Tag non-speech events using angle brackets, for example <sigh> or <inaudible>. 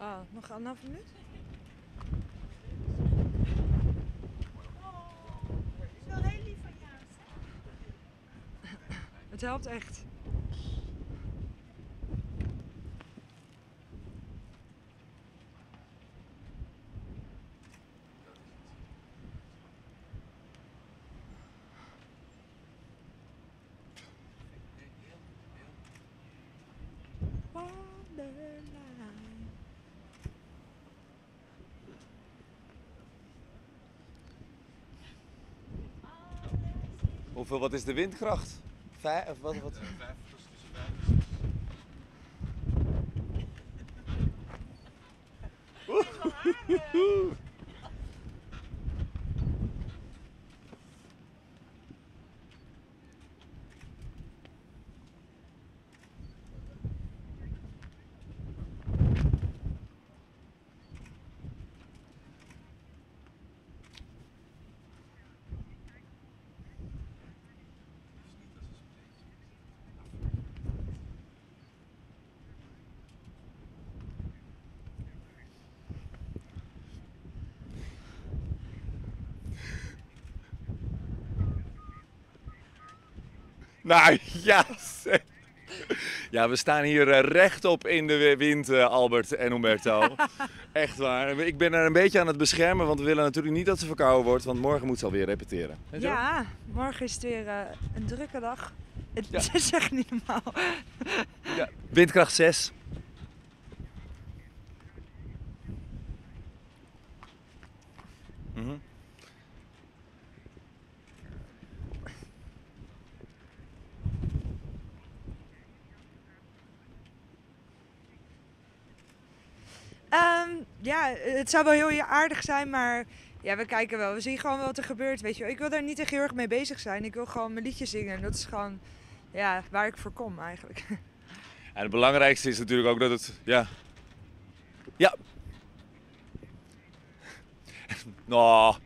Ah, nog anderhalf minuut? Wel heel lief van jou. Het helpt echt. Wonderland. Hoeveel, wat is de windkracht? Vijf, of wat, wat? Nou ja, zeg. Ja, we staan hier eh, rechtop in de wi- wind, eh, Albert en Umberto. <laughs> Echt waar. Ik ben er een beetje aan het beschermen, want we willen natuurlijk niet dat ze verkouden wordt, want morgen moet ze alweer repeteren. Ja, morgen is het weer eh, een drukke dag. Het Ja. <laughs> is echt niet normaal. Ja. Windkracht 6. Mhm. Ehm, ja, het zou wel heel aardig zijn, maar ja, we kijken wel. We zien gewoon wat er gebeurt, weet je. Ik wil daar niet echt heel erg mee bezig zijn. Ik wil gewoon mijn liedje zingen. En dat is gewoon ja, waar ik voor kom eigenlijk. <laughs> En het belangrijkste is natuurlijk ook dat het. Ja. Ja. <laughs> Nou,